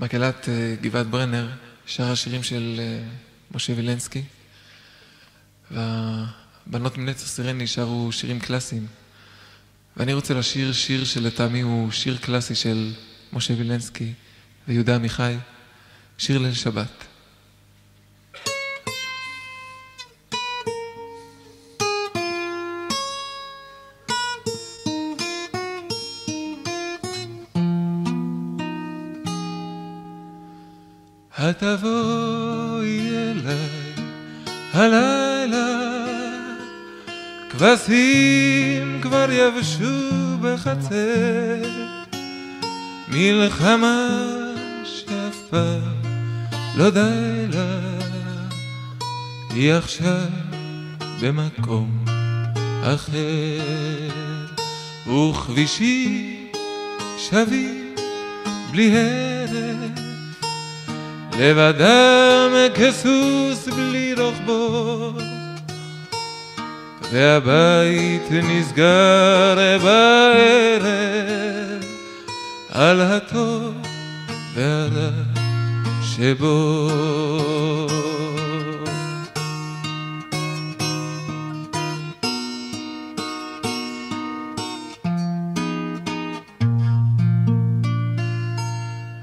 מקהלת אה, גבעת ברנר שרה שירים של אה, משה וילנסקי, והבנות מנצר סירני שרו שירים קלאסיים. ואני רוצה לשיר שיר שלטעמי הוא שיר קלאסי של משה וילנסקי ויהודה עמיחי, שיר ליל שבת. התבואי אליי הלילה. כבשים כבר יבשו בחצר מלחמה שאף לא די לה. היא עכשיו במקום אחר וכבישים שווים בלי הרף לבדם כסוס בלי רוחבו והבית נסגר בערב על הטוב והרע שבו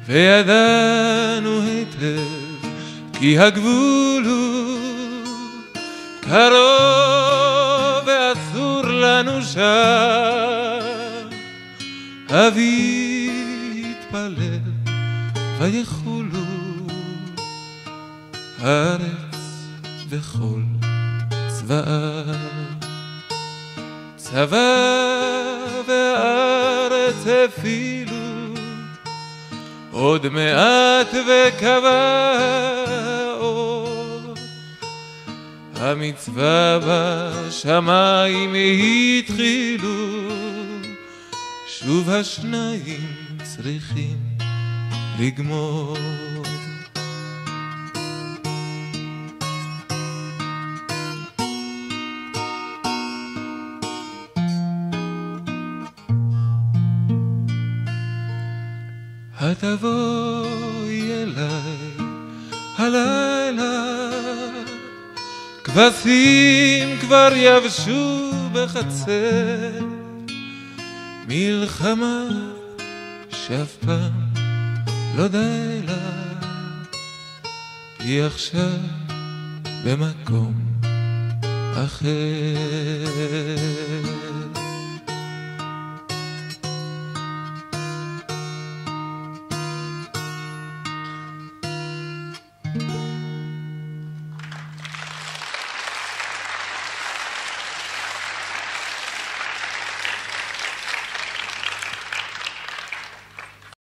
וידענו היטב כי הגבול הוא קרוב ואסור לנו שם. אבי יתפלל ויחולו הארץ וכל צבאה. צבא והארץ הפילו עוד מעט וקבע. המצווה בשמיים התחילו, שוב השניים צריכים לגמור. התבואי אליי הלילה. כבשים כבר יבשו בחצר מלחמה שאף פעם לא די לה. היא עכשיו במקום אחר